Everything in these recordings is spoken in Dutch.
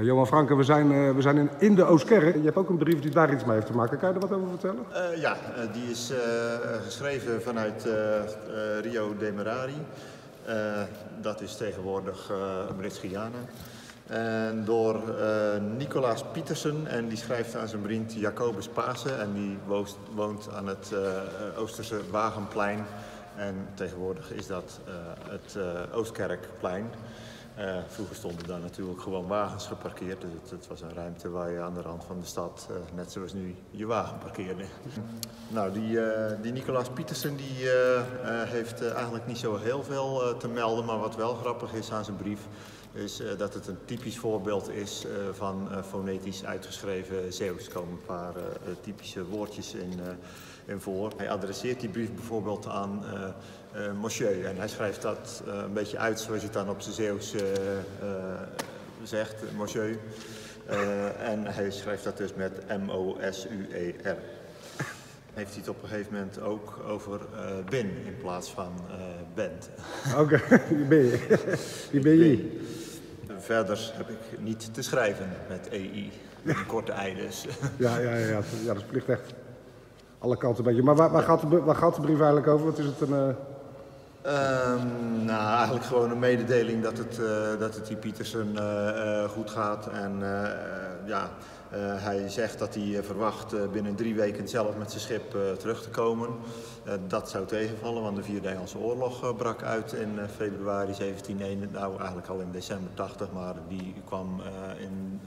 Johan Franke, we zijn, uh, we zijn in, in de Oostkerk. Je hebt ook een brief die daar iets mee heeft te maken. Kan je er wat over vertellen? Uh, ja, die is geschreven vanuit Rio de Merari. dat is tegenwoordig Brits-Guyana. En door Nicolaas Pietersen en die schrijft aan zijn vriend Jacobus Pasen. En die woont, woont aan het Oosterse Wagenplein. En tegenwoordig is dat het Oostkerkplein. Uh, vroeger stonden daar natuurlijk gewoon wagens geparkeerd. Dus het, het, was een ruimte waar je aan de rand van de stad, uh, net zoals nu, je wagen parkeerde. nou, die, uh, die Nicolaas Pietersen die, heeft eigenlijk niet zo heel veel te melden. Maar wat wel grappig is aan zijn brief, is dat het een typisch voorbeeld is van fonetisch uitgeschreven Zeeuws. Er komen een paar typische woordjes in, in voor. Hij adresseert die brief bijvoorbeeld aan monsieur. En hij schrijft dat een beetje uit zoals je het dan op zijn Zeeuws zegt, monsieur. en hij schrijft dat dus met M-O-S-U-E-R. Heeft hij het op een gegeven moment ook over bin in plaats van bent. Oké, okay. wie ben je? Wie ben je? Verder heb ik niet te schrijven met EI. Korte ei dus. Ja, ja, ja, ja, dat is plicht echt alle kanten een beetje. Maar waar, waar, gaat de, waar gaat de brief eigenlijk over? Wat is het een... Um, nou, eigenlijk gewoon een mededeling dat het, uh, dat het die Pietersen uh, goed gaat. En ja, hij zegt dat hij verwacht binnen drie weken zelf met zijn schip terug te komen. dat zou tegenvallen, want de Vierde Engelse Oorlog brak uit in februari 1781. Nou, eigenlijk al in december 80, maar die kwam in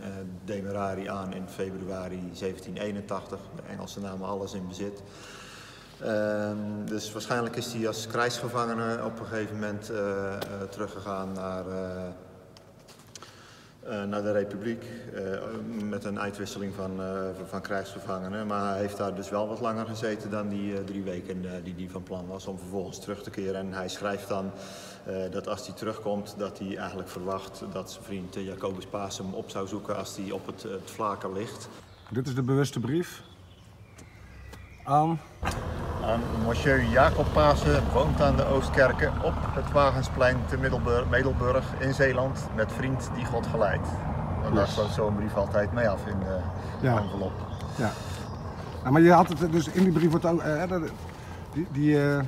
Demerari aan in februari 1781. De Engelsen namen alles in bezit. Uh, dus waarschijnlijk is hij als krijgsgevangene op een gegeven moment teruggegaan naar, naar de Republiek. met een uitwisseling van, van krijgsgevangenen. Maar hij heeft daar dus wel wat langer gezeten dan die drie weken die hij van plan was om vervolgens terug te keren. En hij schrijft dan dat als hij terugkomt, dat hij eigenlijk verwacht dat zijn vriend Jacobus Paas hem op zou zoeken als hij op het, het vlaker ligt. Dit is de bewuste brief aan aan Monsieur Jacob Pasen woont aan de Oostkerken op het Wagensplein te Middelburg, Middelburg in Zeeland met vriend die God geleidt. En daar zo'n brief altijd mee af in de ja. envelop. Ja. Nou, maar je had het dus in die brief wordt ook, uh, die, die uh,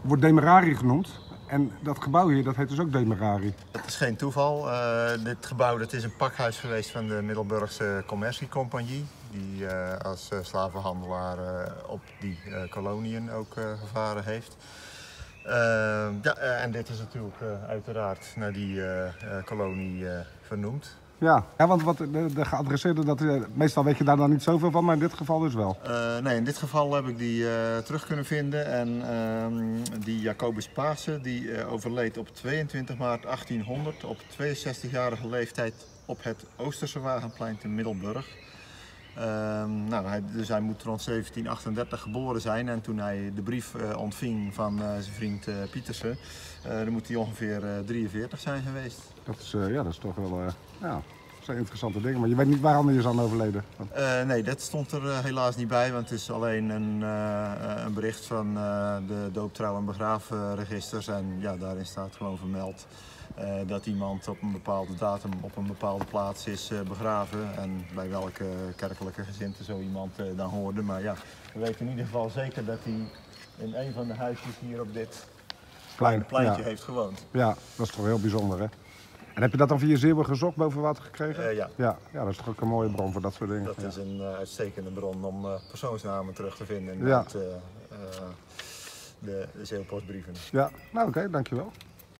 wordt Demerari genoemd. En dat gebouw hier, dat heet dus ook Demerari. Dat is geen toeval. Uh, dit gebouw dat is een pakhuis geweest van de Middelburgse Commerciecompagnie. Die uh, als uh, slavenhandelaar op die koloniën ook gevaren heeft. ja, en dit is natuurlijk uiteraard naar die kolonie vernoemd. Ja, ja want wat de, de geadresseerde, dat, meestal weet je daar dan niet zoveel van, maar in dit geval dus wel. Uh, nee, in dit geval heb ik die uh, terug kunnen vinden. En uh, die Jacobus Pasen, die overleed op 22 maart 1800 op 62-jarige leeftijd op het Oosterse Wagenplein te Middelburg. Ehm, nou, hij, dus hij moet rond 1738 geboren zijn en toen hij de brief ontving van zijn vriend Pietersen, dan moet hij ongeveer 43 zijn geweest. Dat is, ja, dat is toch wel... Ja, zijn interessante dingen. Maar je weet niet waar hij is aan overleden? Uh, nee, dat stond er uh, helaas niet bij. Want het is alleen een, uh, een bericht van de dooptrouw- en begraafregisters. En ja, daarin staat gewoon vermeld dat iemand op een bepaalde datum op een bepaalde plaats is begraven. En bij welke kerkelijke gezinte zo iemand dan hoorde. Maar ja, we weten in ieder geval zeker dat hij in een van de huisjes hier op dit Plein, pleintje ja. heeft gewoond. Ja, dat is toch heel bijzonder hè? En heb je dat dan via Zeeuwen gezocht boven water gekregen? Uh, ja. ja. Ja, dat is toch ook een mooie bron voor dat soort dingen. Dat ja. is een uh, uitstekende bron om uh, persoonsnamen terug te vinden in ja. de, de Zeeuwpostbrieven. Ja, nou oké, okay, dankjewel.